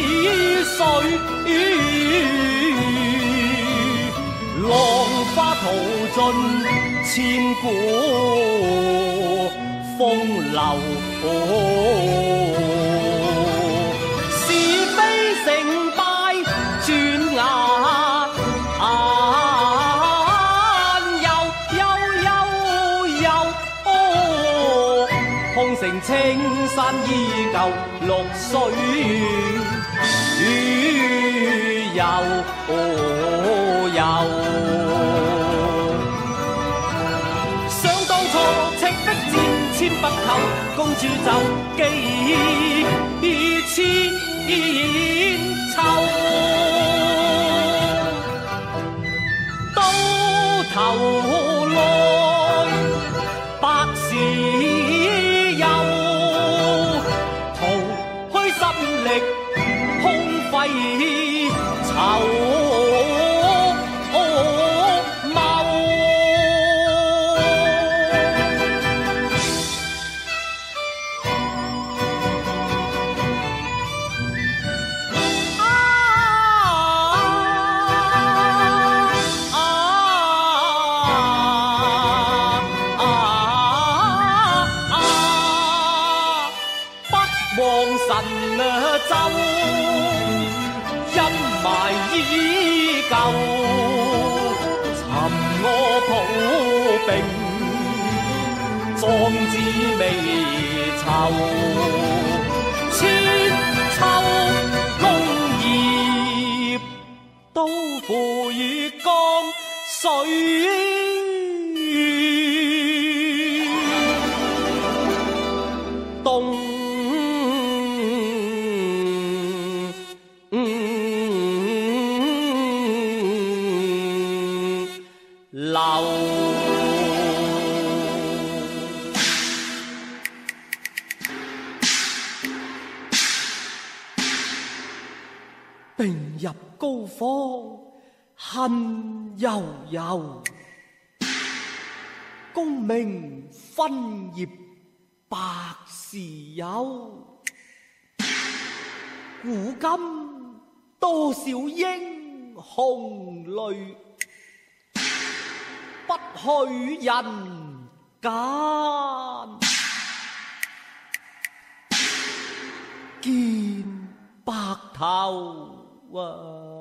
似水，浪花淘尽千古风流。青山依旧绿水悠悠。想当初赤壁战，千百口，公主就记千秋。到头高峰恨悠悠，功名分业百事有。古今多少英雄泪，不去人间见白头。啊。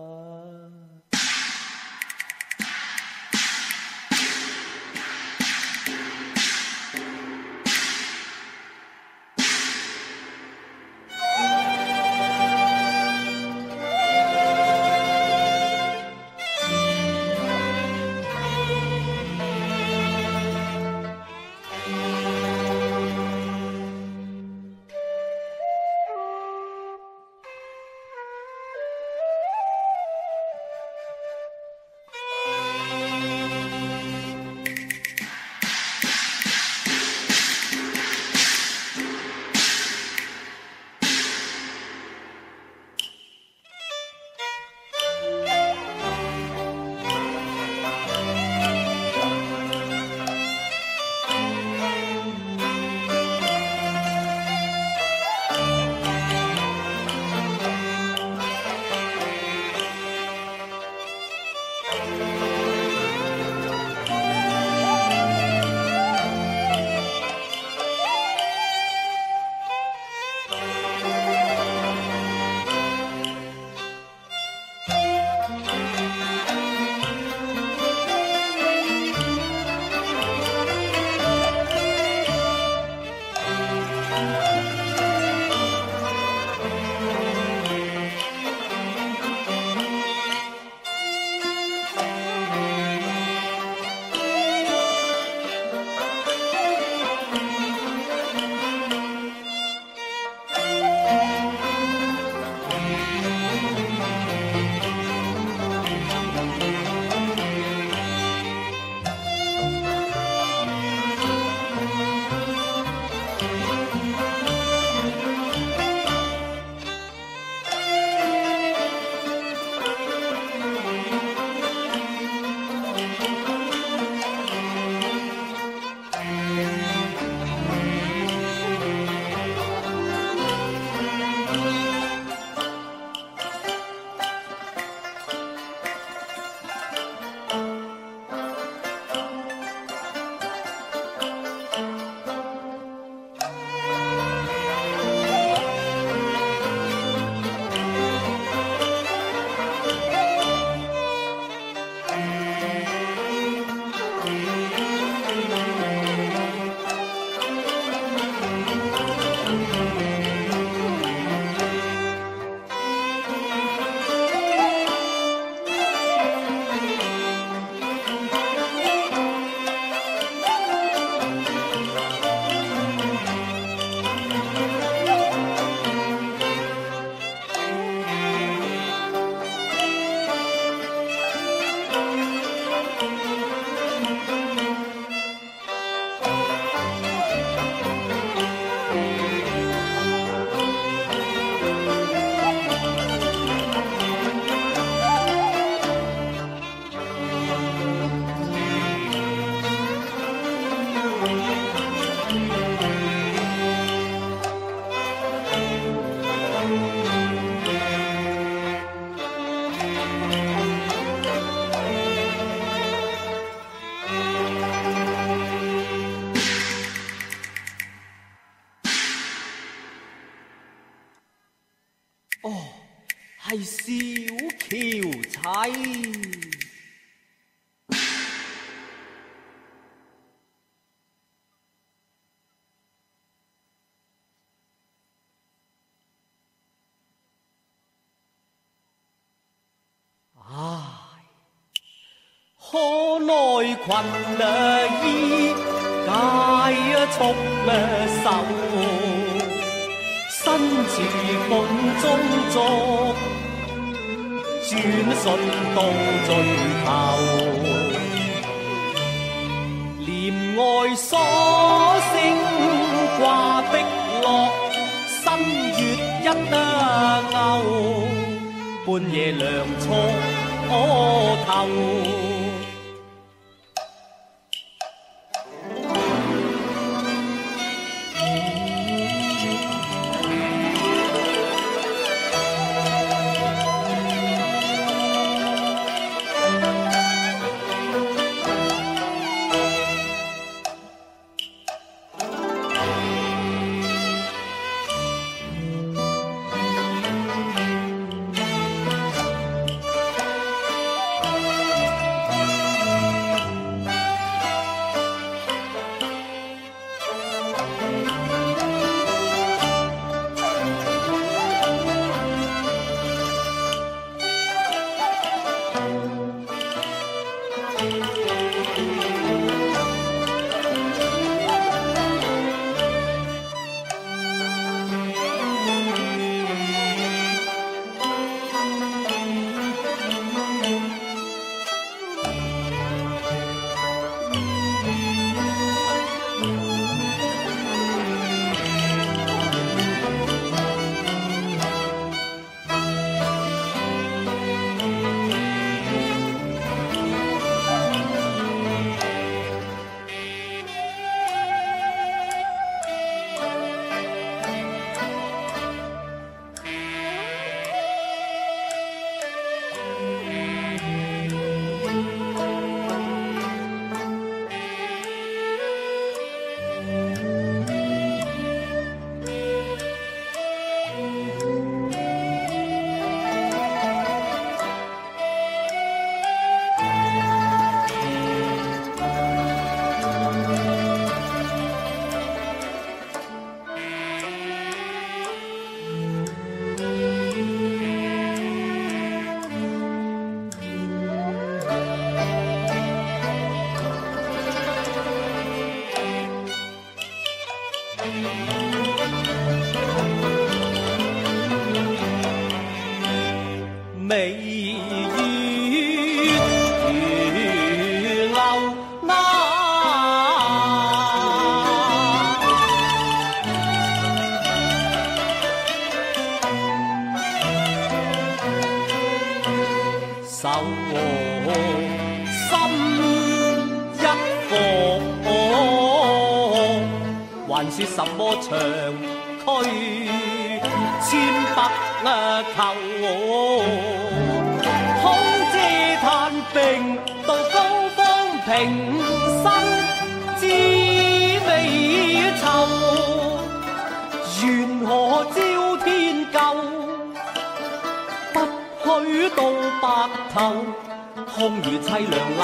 困了衣，解束了手，身似风中烛，转瞬到尽头。帘外锁声挂碧落，新月一得勾，半夜凉初透透。什么长驱千百里？求我，空嗟叹病到高峰平生知味愁，缘何朝天救？不许到白头，空余凄凉啊！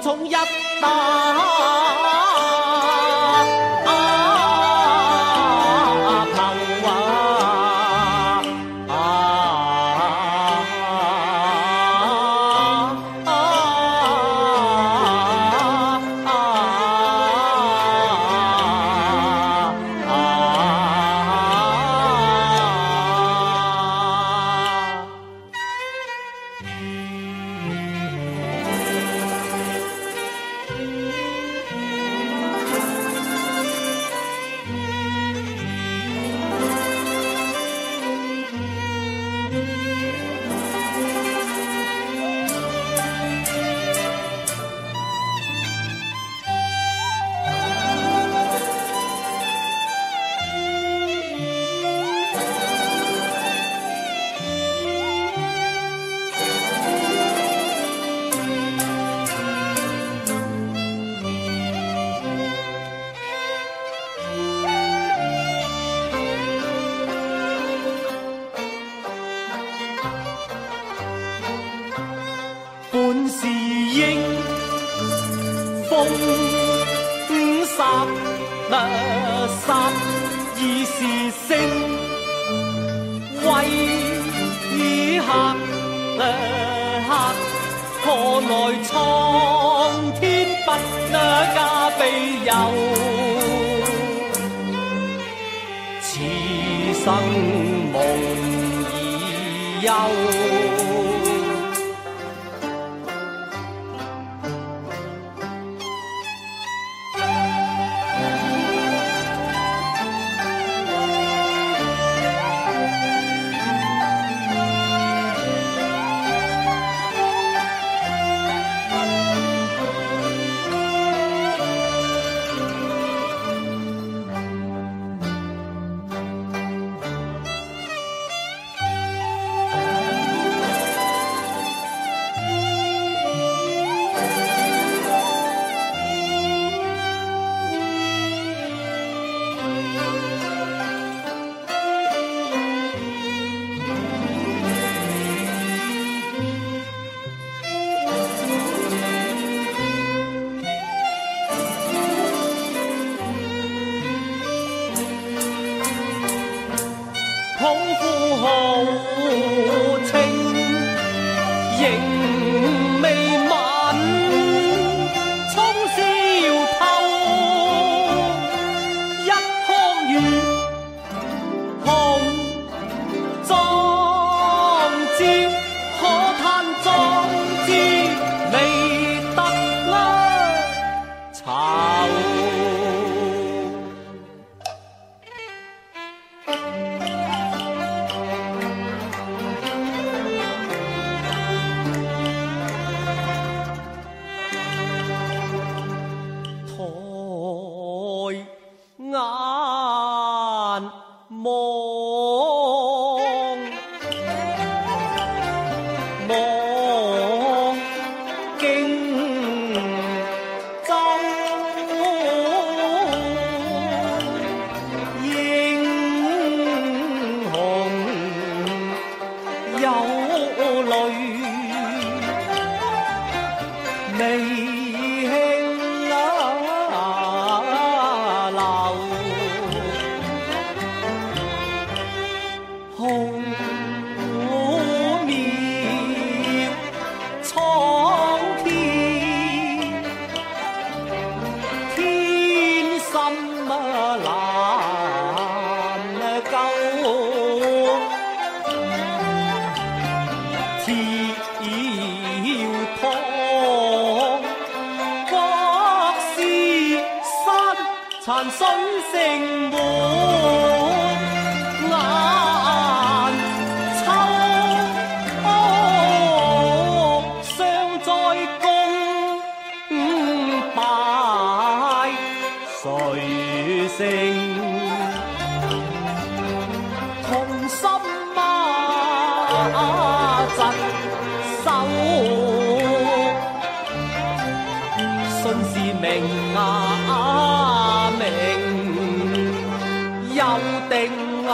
从一打。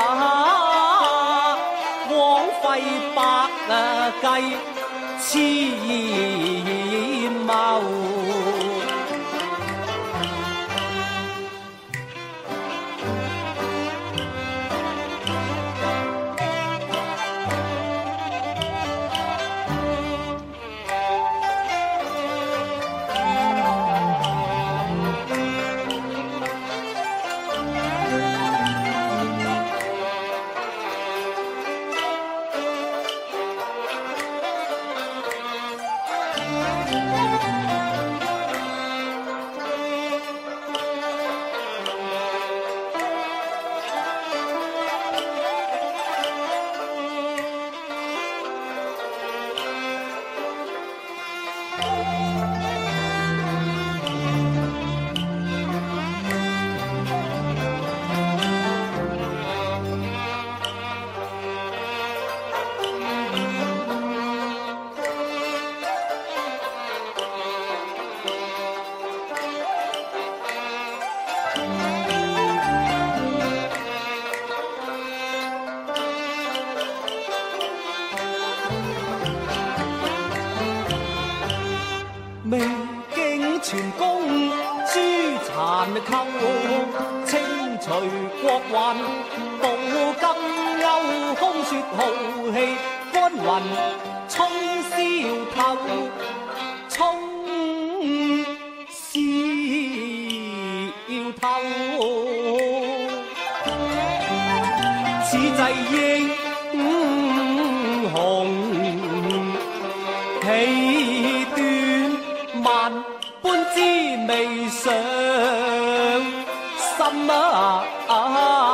啊，枉费百计之谋。心啊啊。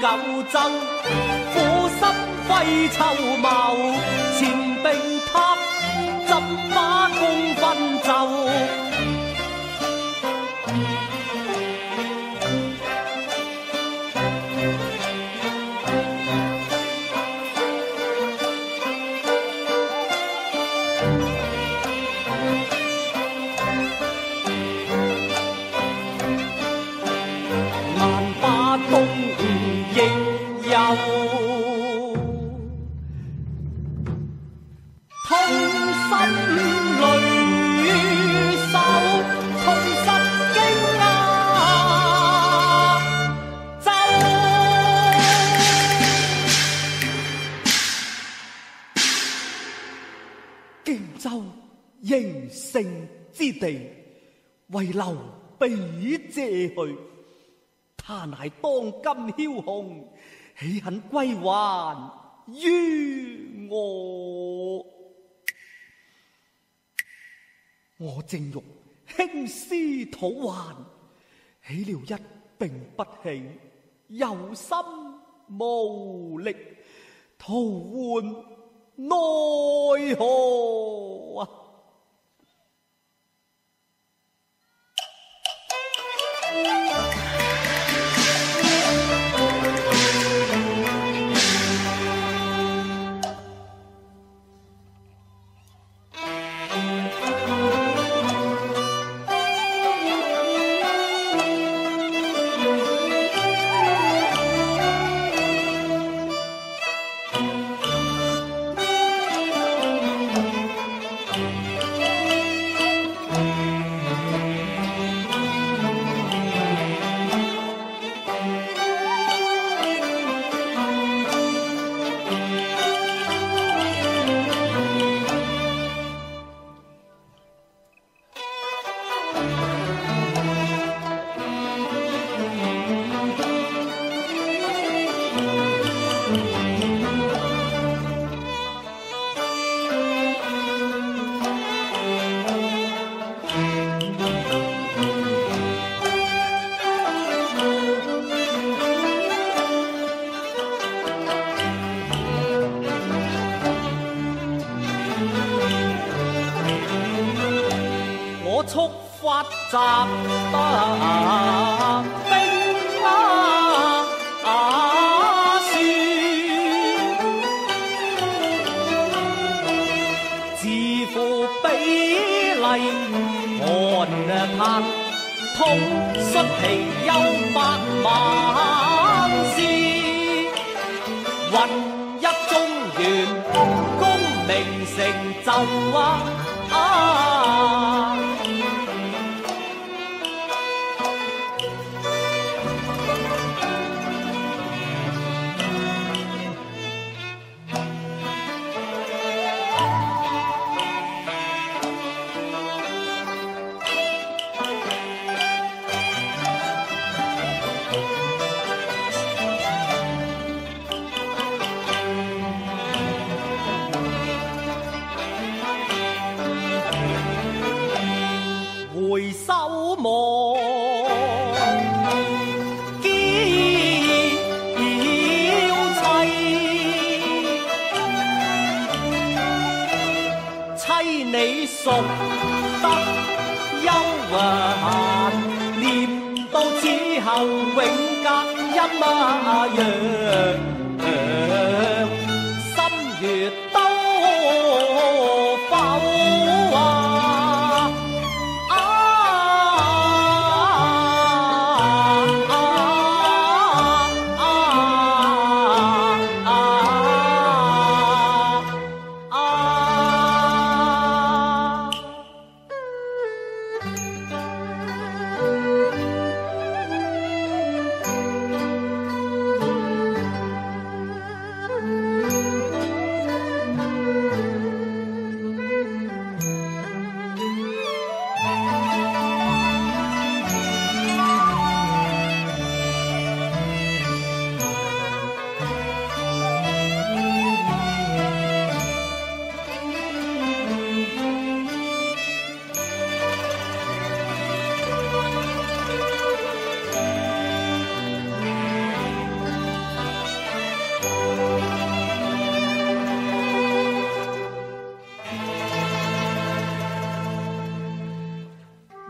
九州苦心费筹谋钱兵塔怎把功分就去。他乃当今枭雄，岂肯归还于我？我正欲兴师讨还，岂料一病不起，有心无力，徒唤奈何啊！stop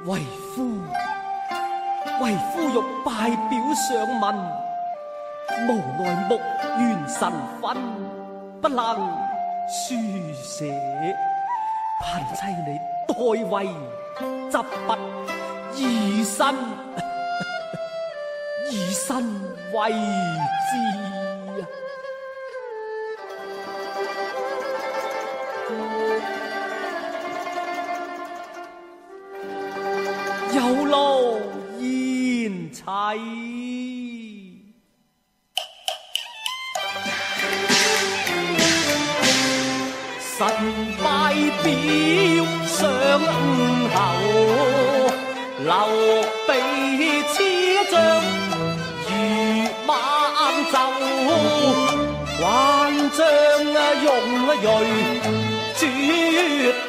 为夫，为夫欲拜表上问，无奈木原神昏，不能书写，盼妻你代为执笔以身，以身为志。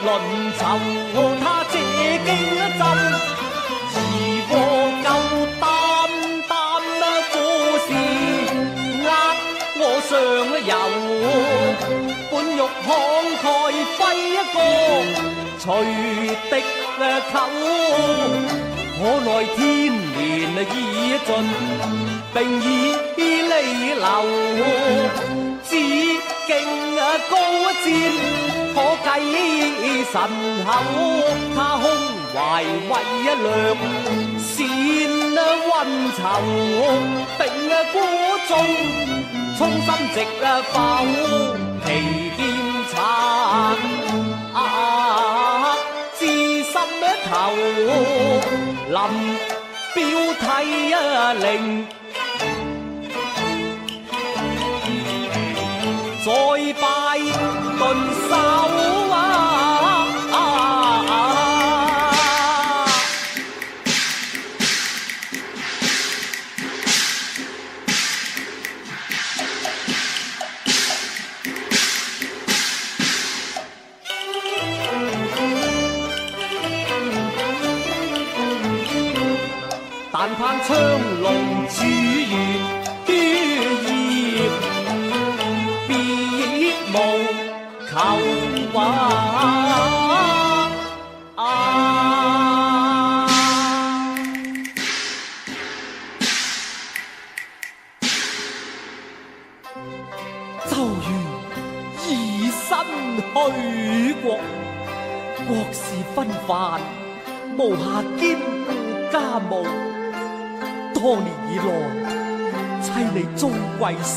绝轮筹，他借经针，疑过旧担担故事呃我上游。本欲慷慨挥一个随的口，可奈天年已尽，并已离流。只敬高战，可计神口。他胸怀为略善啊运筹，定啊孤忠，衷心直啊否？皮剑残，自心头临表涕啊令，再拜顿首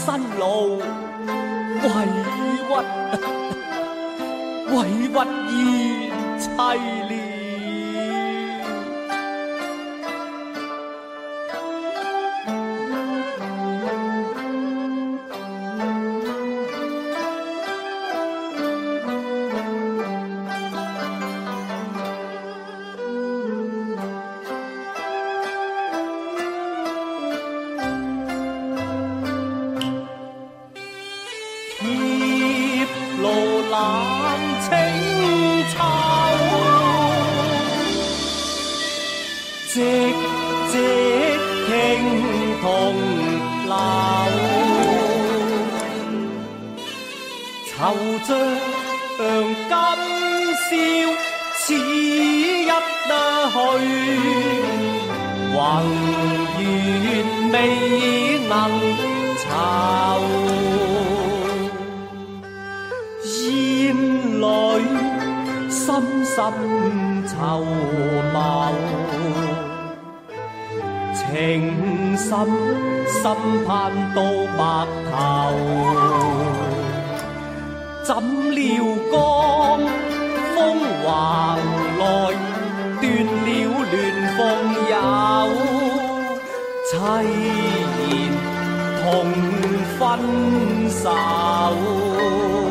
辛劳，委屈 委屈言妻了。未能酬，烟里深深愁眸，情深深盼到白头，怎料江风横来，断了恋风友，凄然同分手。